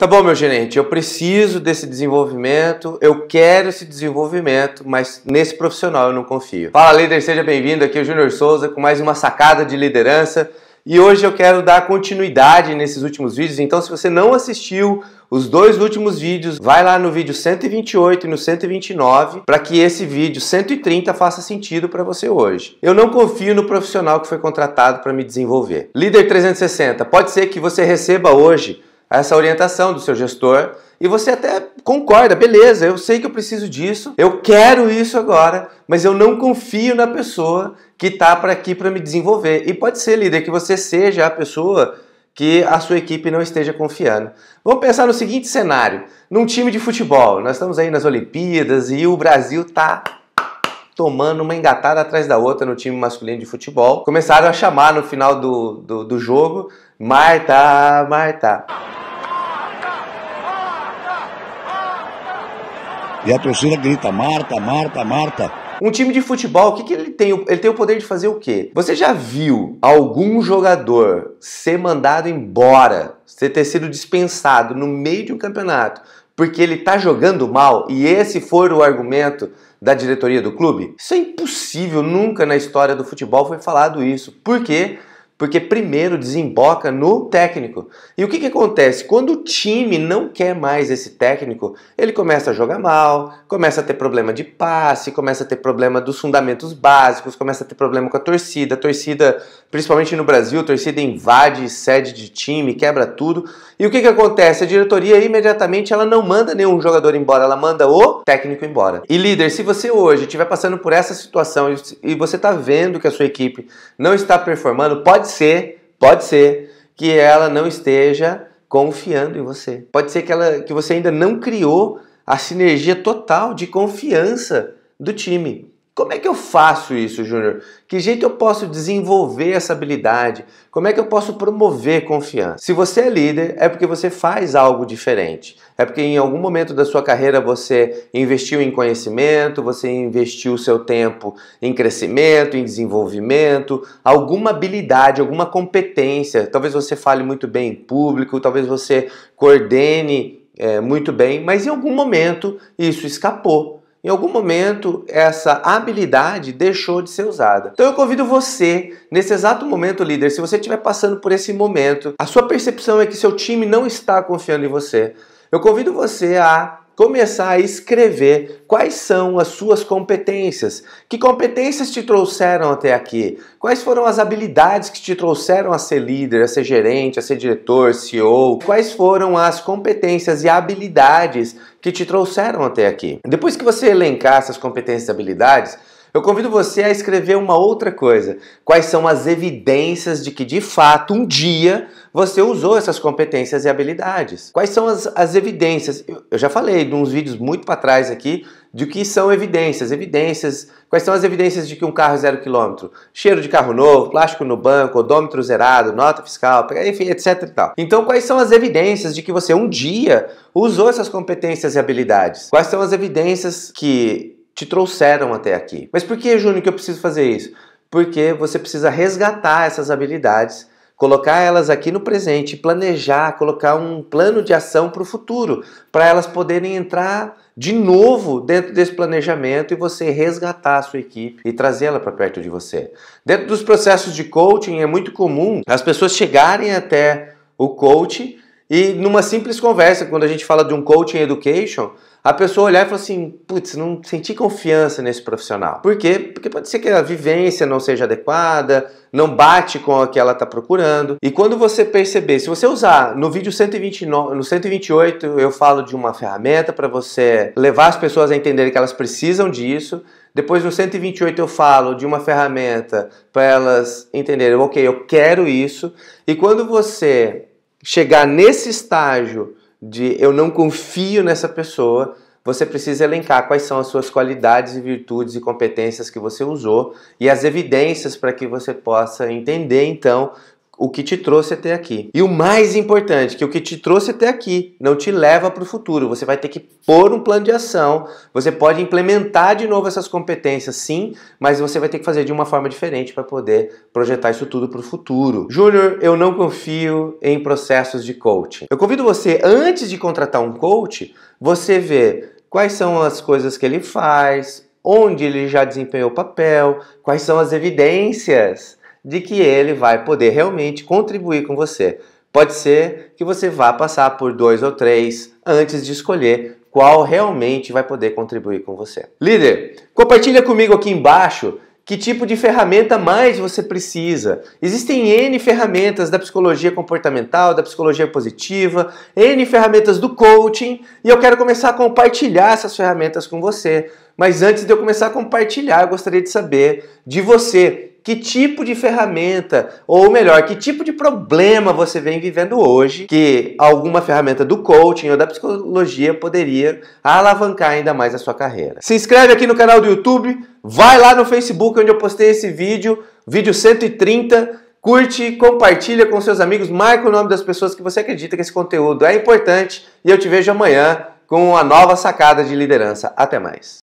Tá bom, meu gerente, eu preciso desse desenvolvimento, eu quero esse desenvolvimento, mas nesse profissional eu não confio. Fala, líder, seja bem-vindo. Aqui é o Júnior Souza com mais uma sacada de liderança. E hoje eu quero dar continuidade nesses últimos vídeos. Então, se você não assistiu os dois últimos vídeos, vai lá no vídeo 128 e no 129 para que esse vídeo 130 faça sentido para você hoje. Eu não confio no profissional que foi contratado para me desenvolver. Líder 360, pode ser que você receba hoje essa orientação do seu gestor e você até concorda, beleza, eu sei que eu preciso disso, eu quero isso agora, mas eu não confio na pessoa que está para aqui para me desenvolver. E pode ser, líder, que você seja a pessoa que a sua equipe não esteja confiando. Vamos pensar no seguinte cenário: num time de futebol, nós estamos aí nas Olimpíadas e o Brasil está tomando uma engatada atrás da outra no time masculino de futebol. Começaram a chamar no final do, do, do jogo Marta, Marta. E a torcida grita: Marta, Marta, Marta. Um time de futebol, o que, que ele tem? Ele tem o poder de fazer o quê? Você já viu algum jogador ser mandado embora, ter sido dispensado no meio de um campeonato porque ele tá jogando mal e esse for o argumento da diretoria do clube? Isso é impossível, nunca na história do futebol foi falado isso. Por quê? Porque primeiro desemboca no técnico. E o que, que acontece? Quando o time não quer mais esse técnico, ele começa a jogar mal, começa a ter problema de passe, começa a ter problema dos fundamentos básicos, começa a ter problema com a torcida. A torcida, principalmente no Brasil, a torcida invade sede de time, quebra tudo. E o que, que acontece? A diretoria imediatamente ela não manda nenhum jogador embora, ela manda o técnico embora. E líder, se você hoje estiver passando por essa situação e você está vendo que a sua equipe não está performando, pode pode ser, pode ser que ela não esteja confiando em você. Pode ser que, ela, que você ainda não criou a sinergia total de confiança do time. Como é que eu faço isso, Júnior? Que jeito eu posso desenvolver essa habilidade? Como é que eu posso promover confiança? Se você é líder, é porque você faz algo diferente. É porque em algum momento da sua carreira você investiu em conhecimento, você investiu o seu tempo em crescimento, em desenvolvimento, alguma habilidade, alguma competência. Talvez você fale muito bem em público, talvez você coordene é, muito bem, mas em algum momento isso escapou em algum momento essa habilidade deixou de ser usada. Então eu convido você, nesse exato momento, líder, se você estiver passando por esse momento, a sua percepção é que seu time não está confiando em você. Eu convido você a começar a escrever quais são as suas competências. Que competências te trouxeram até aqui? Quais foram as habilidades que te trouxeram a ser líder, a ser gerente, a ser diretor, CEO? Quais foram as competências e habilidades que te trouxeram até aqui? Depois que você elencar essas competências e habilidades, eu convido você a escrever uma outra coisa. Quais são as evidências de que de fato um dia você usou essas competências e habilidades? Quais são as, as evidências? Eu, já falei de uns vídeos muito para trás aqui de que são evidências. Evidências. Quais são as evidências de que um carro é zero quilômetro? Cheiro de carro novo, plástico no banco, odômetro zerado, nota fiscal, enfim, etc. E tal. Então, quais são as evidências de que você um dia usou essas competências e habilidades? Quais são as evidências que te trouxeram até aqui. Mas por que, Júnior, que eu preciso fazer isso? Porque você precisa resgatar essas habilidades, colocar elas aqui no presente, planejar, colocar um plano de ação para o futuro, para elas poderem entrar de novo dentro desse planejamento e você resgatar a sua equipe e trazê-la para perto de você. Dentro dos processos de coaching é muito comum as pessoas chegarem até o coach e numa simples conversa, quando a gente fala de um coaching education, a pessoa olhar e falar assim: putz, não senti confiança nesse profissional. Por quê? Porque pode ser que a vivência não seja adequada, não bate com o que ela está procurando. E quando você perceber, se você usar no vídeo 129, no 128, eu falo de uma ferramenta para você levar as pessoas a entenderem que elas precisam disso. Depois no 128 eu falo de uma ferramenta para elas entenderem, ok, eu quero isso. E quando você chegar nesse estágio de eu não confio nessa pessoa, você precisa elencar quais são as suas qualidades e virtudes e competências que você usou e as evidências para que você possa entender então o que te trouxe até aqui. E o mais importante, que o que te trouxe até aqui não te leva para o futuro. Você vai ter que pôr um plano de ação. Você pode implementar de novo essas competências, sim, mas você vai ter que fazer de uma forma diferente para poder projetar isso tudo para o futuro. Júnior, eu não confio em processos de coaching. Eu convido você, antes de contratar um coach, você ver quais são as coisas que ele faz, onde ele já desempenhou o papel, quais são as evidências de que ele vai poder realmente contribuir com você. Pode ser que você vá passar por dois ou três antes de escolher qual realmente vai poder contribuir com você. Líder, compartilha comigo aqui embaixo que tipo de ferramenta mais você precisa? Existem N ferramentas da psicologia comportamental, da psicologia positiva, N ferramentas do coaching e eu quero começar a compartilhar essas ferramentas com você. Mas antes de eu começar a compartilhar, eu gostaria de saber de você que tipo de ferramenta, ou melhor, que tipo de problema você vem vivendo hoje que alguma ferramenta do coaching ou da psicologia poderia alavancar ainda mais a sua carreira. Se inscreve aqui no canal do YouTube, vai lá no Facebook onde eu postei esse vídeo, vídeo 130, curte, compartilha com seus amigos, marca o nome das pessoas que você acredita que esse conteúdo é importante e eu te vejo amanhã com uma nova sacada de liderança. Até mais.